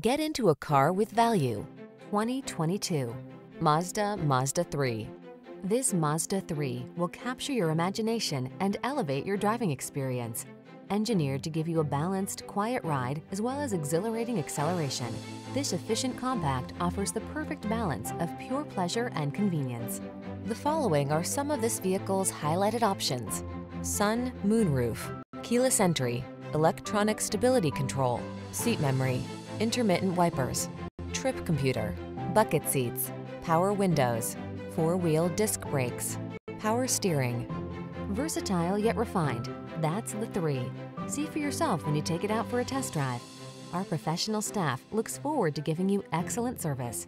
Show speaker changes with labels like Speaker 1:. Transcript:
Speaker 1: Get into a car with value. 2022 Mazda Mazda 3. This Mazda 3 will capture your imagination and elevate your driving experience. Engineered to give you a balanced, quiet ride as well as exhilarating acceleration, this efficient compact offers the perfect balance of pure pleasure and convenience. The following are some of this vehicle's highlighted options. Sun moonroof, keyless entry, electronic stability control, seat memory, intermittent wipers, trip computer, bucket seats, power windows, four-wheel disc brakes, power steering. Versatile yet refined, that's the three. See for yourself when you take it out for a test drive. Our professional staff looks forward to giving you excellent service.